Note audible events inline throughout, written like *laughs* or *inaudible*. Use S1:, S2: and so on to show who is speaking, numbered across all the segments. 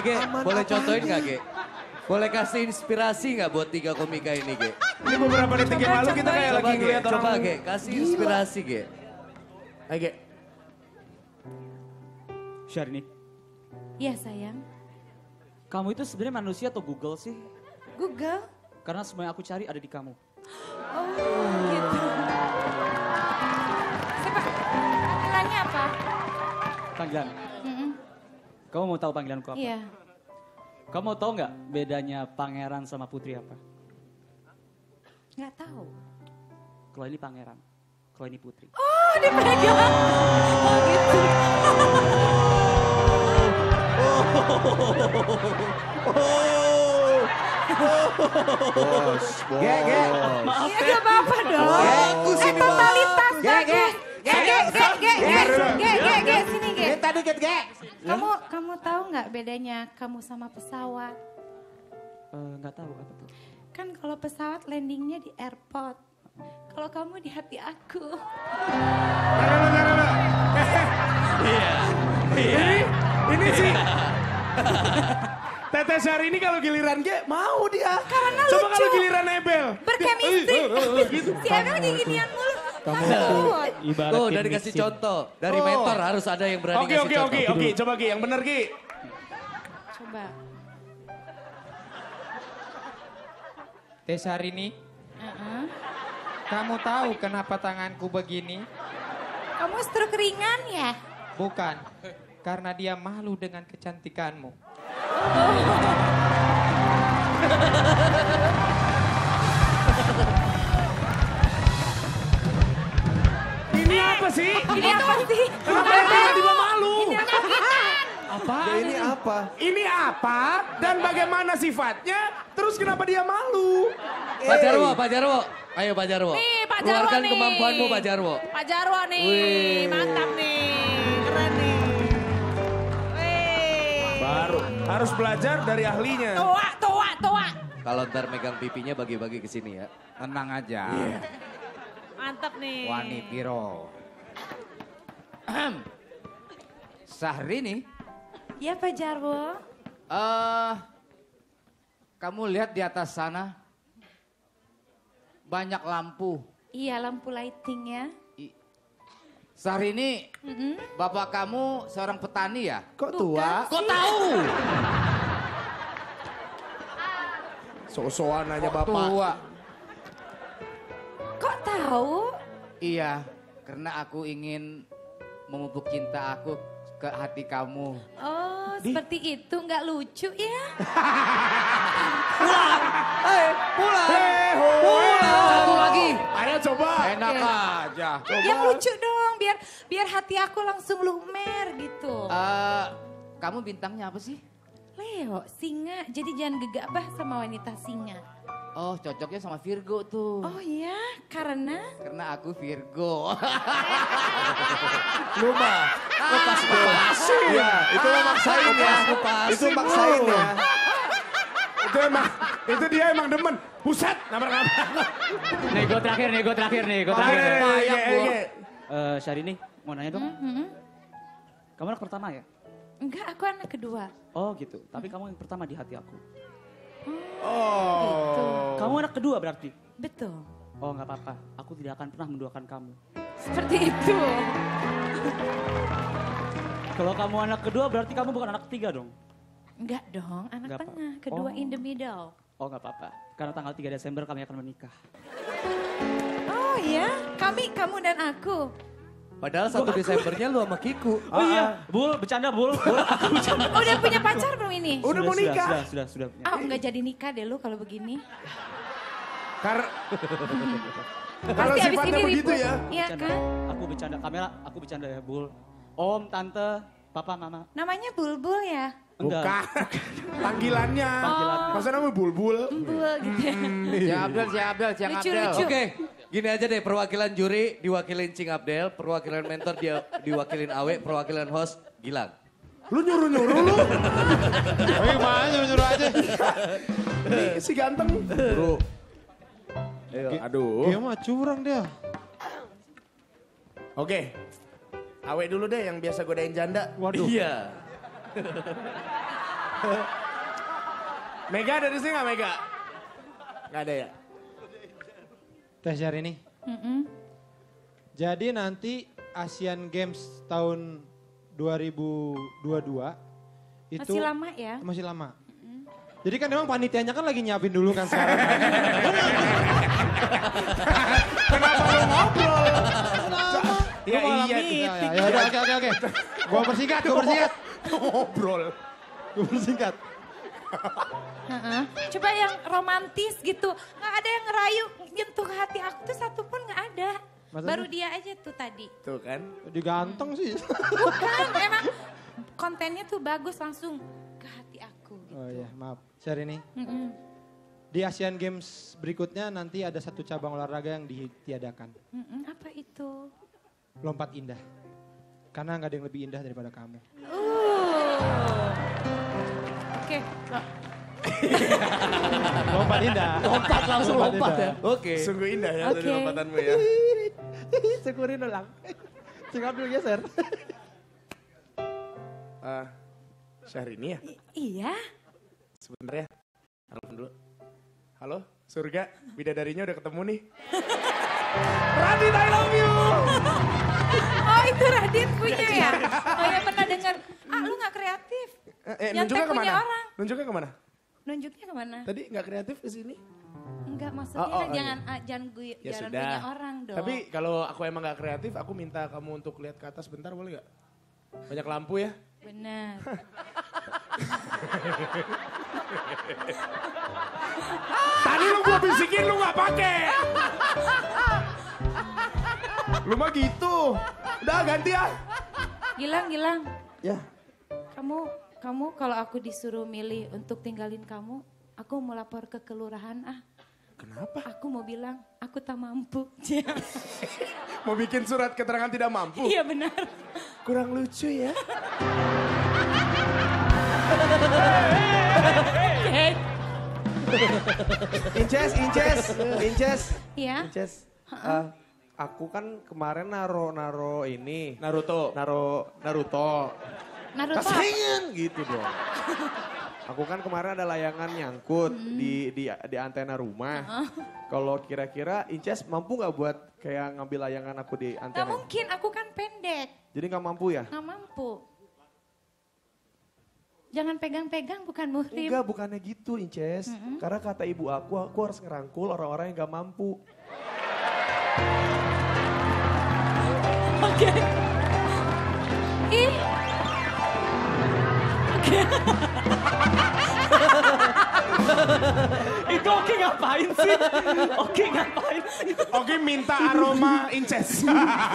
S1: Ge, boleh contohin nggak, Ge? Boleh kasih inspirasi nggak buat tiga komika ini, Ge?
S2: Ini beberapa detik yang lalu kita kayak lagi
S1: Ge,
S2: ngeliat orang.
S1: coba, Ge, kasih inspirasi, Ge.
S2: Ayo, Ge.
S3: Syahrini,
S4: Iya sayang.
S3: kamu itu sebenarnya manusia atau Google sih?
S4: Google.
S3: Karena semua yang aku cari ada di kamu.
S4: Oh gitu. Siapa? Panggilannya apa?
S3: Panggilan. Kamu mau tahu panggilanku apa?
S4: Iya.
S3: Kamu mau tahu nggak bedanya pangeran sama putri apa?
S4: Nggak tahu.
S3: Kalau ini pangeran, kalau ini putri.
S4: Oh dipegang. Oh gitu.
S5: Bos, bos.
S2: Ge, ge.
S4: Iya gak apa-apa dong.
S5: Fokus
S4: Eh totalitas.
S2: Ge, ge.
S4: Ge, ge, ge, ge, ge, ge, ge, ge, sini Ge. Kamu kamu tahu nggak bedanya kamu sama pesawat?
S3: Eh, Nggak tahu apa tuh.
S4: Kan kalau pesawat landingnya di airport. Kalau kamu di hati aku.
S2: Taruh lu, taruh lu. Ini, ini sih. *laughs* Tete Syari ini kalau giliran Ge, mau dia.
S4: Karena
S2: Coba
S4: lucu.
S2: kalau giliran Ebel.
S4: Berchemistry.
S2: gitu.
S4: Si Emel kayak ginian mulu.
S3: Kamu
S4: Takut.
S3: ibarat
S1: Tuh, dari kasih contoh. Dari
S2: Oh.
S1: mentor harus ada yang berani
S2: Oke,
S1: ngasih
S2: oke,
S1: contoh.
S2: oke, oke. Coba Ge, yang bener Ge.
S4: Coba.
S6: Tesarini,
S4: Uh-uh.
S6: kamu tahu kenapa tanganku begini?
S4: Kamu stroke ringan ya?
S6: Bukan, karena dia malu dengan kecantikanmu.
S2: Ini *laughs* apa sih?
S4: Ini apa sih?
S2: Kenapa dia tiba-tiba malu?
S4: Ini apa?
S5: Ya, ini apa?
S2: Ini apa dan bagaimana sifatnya? Terus kenapa dia malu?
S1: Pak Jarwo, Pak Jarwo. Ayo Pak Jarwo.
S4: Nih Pak Jarwo
S1: Keluarkan
S4: nih.
S1: kemampuanmu Pak Jarwo.
S4: Pak Jarwo nih,
S1: Wih.
S4: mantap nih, keren nih. Wih.
S2: Baru harus belajar dari ahlinya.
S4: Toa, toa, toa.
S1: Kalau ntar megang pipinya bagi-bagi ke sini ya.
S6: Tenang aja,
S4: Mantap nih.
S6: Wani Piro. Sahrini,
S4: Ya Pak Jarwo.
S6: eh kamu lihat di atas sana banyak lampu.
S4: Iya lampu lighting ya.
S6: I- Sahrini,
S4: Mm-mm.
S6: bapak kamu seorang petani ya?
S2: Kok
S4: Bukan
S2: tua?
S4: sih.
S6: tahu?
S2: So-soan aja
S6: Kok
S2: bapak.
S6: tua?
S4: Kok tahu?
S6: Iya, karena aku ingin memupuk cinta aku ke hati kamu.
S4: Oh seperti itu nggak lucu ya?
S2: Heho.
S1: Satu lagi.
S2: Ayo coba.
S6: Enak
S4: Oke.
S6: aja.
S4: Yang lucu dong, biar biar hati aku langsung lumer gitu.
S6: Eh, kamu bintangnya apa sih?
S4: Leo, singa. Jadi jangan gegabah sama wanita singa.
S6: Oh, cocoknya sama Virgo tuh.
S4: Oh iya, karena
S6: Karena aku Virgo. *laughs*
S2: Lu mah.
S1: Lepas lepas.
S5: Iya, itu lo maksain ya.
S1: Lepas.
S5: Itu maksain ya.
S2: Itu emang, itu dia emang demen. Buset, nabrak-nabrak.
S3: Nego terakhir, nego terakhir, nego
S2: Oke,
S3: terakhir.
S2: iya, iya, iya.
S3: Eh, Syahrini, mau nanya dong.
S4: Mhm.
S3: Kamu anak pertama ya?
S4: enggak aku anak kedua.
S3: Oh gitu, tapi kamu yang pertama di hati aku.
S2: Oh.
S3: Kamu anak kedua berarti?
S4: Betul.
S3: Oh nggak apa-apa, aku tidak akan pernah menduakan kamu.
S4: Seperti itu. *laughs*
S3: Kalau kamu anak kedua berarti kamu bukan anak ketiga dong?
S4: Enggak dong, anak
S3: Enggak apa.
S4: tengah, kedua
S3: Oh.
S4: in the middle.
S3: Oh nggak apa-apa, karena tanggal 3 Desember kami akan menikah.
S4: Oh ya, kami, kamu dan aku.
S1: Padahal satu Desembernya lu sama Kiku.
S3: Oh iya, Bul, bercanda Bul. Bul, aku *laughs* bercanda.
S4: Oh, udah punya pacar belum ini?
S2: Udah mau
S3: Sudah,
S2: nikah.
S3: Sudah, sudah, sudah. punya.
S4: Ah, enggak jadi nikah deh lu kalau begini.
S2: Kar- Kalau sifatnya
S4: ini
S2: begitu ya.
S4: Iya kan?
S3: Aku bercanda, kamera, aku bercanda ya Bul. Om, tante, papa, mama.
S4: Namanya Bulbul ya?
S3: Enggak.
S2: Bukan. Panggilannya.
S3: Panggilannya.
S2: Masa namanya bulbul?
S4: Bulbul gitu ya.
S6: Siang Abdel, Siang Abdel,
S4: Lucu,
S6: Abdel.
S4: lucu.
S1: Oke, gini aja deh perwakilan juri diwakilin Cing Abdel, perwakilan mentor dia diwakilin Awe, perwakilan host Gilang.
S2: Lu nyuruh-nyuruh lu. *laughs*
S5: Oh, gimana nyuruh-nyuruh aja.
S2: Nih si ganteng.
S5: Bro,
S2: Ayo, aduh.
S5: dia mah curang dia.
S2: Oke. Awe dulu deh yang biasa godain janda.
S5: Waduh.
S1: Iya. *laughs*
S2: Mega ada di sini nggak Mega? Nggak ada ya?
S5: Teh Syahrini.
S4: Mm-mm.
S5: Jadi nanti Asian Games tahun 2022 itu
S4: Masih lama ya?
S5: Masih lama. Jadi kan memang panitianya kan lagi nyiapin dulu kan sekarang. *laughs*
S2: Ya iya.
S5: Ya, ya, ya, udah, oke, oke, oke. Gua persingkat, gua persingkat.
S2: Ngobrol.
S5: Gua persingkat.
S4: Heeh. Coba yang romantis gitu. Nggak ada yang ngerayu nyentuh hati aku tuh satu pun nggak ada.
S5: Maksudnya?
S4: Baru dia aja tuh tadi.
S2: Tuh kan.
S5: Diganteng sih.
S4: Bukan, *laughs* emang kontennya tuh bagus langsung ke hati aku. Gitu.
S5: Oh iya, maaf. Syahrini.
S4: Mm-mm.
S5: Di Asian Games berikutnya nanti ada satu cabang olahraga yang ditiadakan.
S4: Mm-mm, Apa itu?
S5: Lompat indah. Karena nggak ada yang lebih indah daripada kamu.
S4: Uh. Oke, *laughs*
S5: Lompat indah.
S1: Lompat langsung lompat ya. Oke.
S2: Sungguh indah ya
S4: Oke.
S2: tadi lompatanmu ya. *laughs*
S5: Syukurin ulang. Tinggal dulu geser. *laughs*
S2: Ah, Syahrini ya?
S4: I- iya.
S2: Sebentar ya. Telepon dulu. Halo, surga. Bidadarinya udah ketemu nih. Radit, I love you.
S4: Oh itu Radit punya ya? Oh ya pernah dengar. Ah lu nggak kreatif.
S2: Eh, eh,
S4: Yang
S2: nunjuknya
S4: punya
S2: ke mana?
S4: orang.
S2: Nunjuknya ke mana?
S4: Nunjuknya ke mana?
S2: Tadi nggak kreatif ke sini?
S4: Enggak maksudnya
S2: Oh, oh, oh,
S4: jangan ah, jangan gue
S2: Ya
S4: jangan
S2: sudah.
S4: punya orang dong.
S2: Tapi kalau aku emang nggak kreatif, aku minta kamu untuk lihat ke atas bentar boleh nggak? Banyak lampu ya.
S4: Benar. *laughs*
S2: Tadi lu gua bisikin lu nggak pakai. lu mah gitu. Udah ganti ya.
S4: Gilang, Gilang.
S2: Ya.
S4: Kamu kamu kalau aku disuruh milih untuk tinggalin kamu, aku mau lapor ke kelurahan ah.
S2: Kenapa?
S4: Aku mau bilang aku tak mampu. *laughs*
S2: Mau bikin surat keterangan tidak mampu?
S4: Iya benar.
S2: Kurang lucu ya.
S7: Inces, Inces, Inces,
S4: Iya.
S7: Inces. Eh, aku kan kemarin naro naro ini,
S2: Naruto.
S7: naro Naruto.
S4: Naruto. apa?
S7: Pasangan gitu dong. Aku kan kemarin ada layangan nyangkut
S4: Hmm.
S7: di di di antena rumah. Kalau kira-kira Inces mampu nggak buat kayak ngambil layangan aku di
S4: Gak
S7: antena?
S4: mungkin, aku kan pendek.
S7: Jadi nggak mampu ya?
S4: Gak mampu. Jangan pegang-pegang bukan muhrim.
S7: Enggak, bukannya gitu Inces. Karena kata ibu aku, aku harus ngerangkul orang-orang yang nggak mampu.
S4: Oke. Ih. *laughs*
S3: Itu oke ngapain sih? Oke ngapain sih?
S2: Oke minta aroma inces.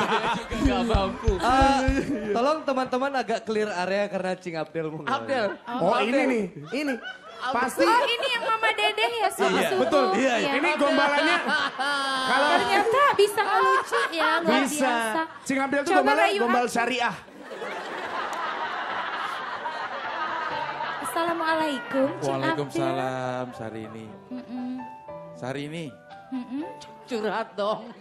S2: *laughs*
S1: Gak mampu. Ah, tolong teman-teman agak clear area karena Cing Abdel mau
S3: Abdel.
S2: Oh ini nih, ini. Pasti
S4: Oh ini yang Mama Dedeh ya suhu-suhu.
S2: betul.
S1: Iya,
S4: Ya.
S2: ini gombalannya. Kalau
S4: Ternyata bisa ngelucu ya, luar
S2: bisa.
S4: biasa.
S2: Cing Abdel tuh gombal
S4: aku.
S2: syariah.
S4: Assalamualaikum.
S8: Waalaikumsalam Sarini.
S4: Mm-mm.
S8: Sarini,
S4: Mm-mm.
S1: Curhat dong.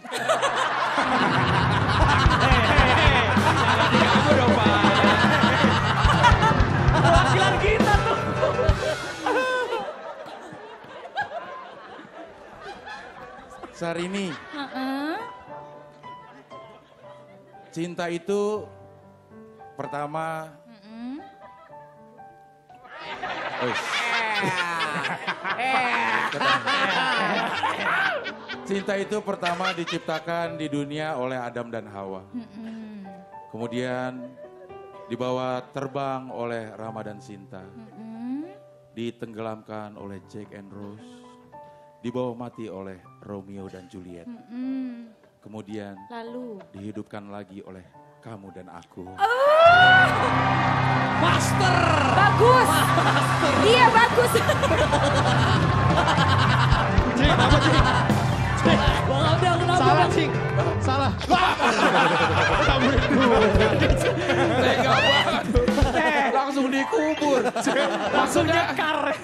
S3: Perwakilan kita tuh.
S8: Sarini,
S4: Heeh.
S8: cinta itu pertama *laughs* Cinta itu pertama diciptakan di dunia oleh Adam dan Hawa. Kemudian dibawa terbang oleh Rama dan Sinta. Ditenggelamkan oleh Jack and Rose. Dibawa mati oleh Romeo dan Juliet. Kemudian
S4: Lalu.
S8: dihidupkan lagi oleh kamu dan aku.
S4: Bagus. Iya bagus.
S5: Salah, Cing. Salah.
S8: Tega banget. Langsung dikubur. Maksudnya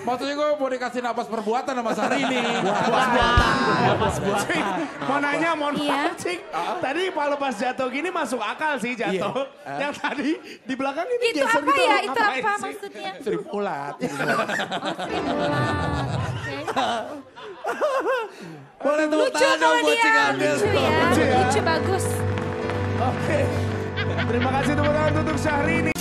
S8: maksudnya gue mau dikasih napas perbuatan sama Syahrini.
S2: Cing, mau nanya, mau
S4: Iya.
S2: Cing. Tadi kalau pas jatuh gini masuk akal sih jatuh. Yang tadi di belakang ini
S4: Itu apa
S2: gitu.
S4: ya? Itu apa
S2: sih?
S4: maksudnya?
S7: Sering ulat.
S4: Oh.
S1: Boleh tepuk
S4: Lucu
S1: tangan dong buat Abdel.
S4: lucu ya.
S2: Lucu ya.
S4: Lucu bagus.
S2: Oke. Terima kasih tangan untuk Syahrini.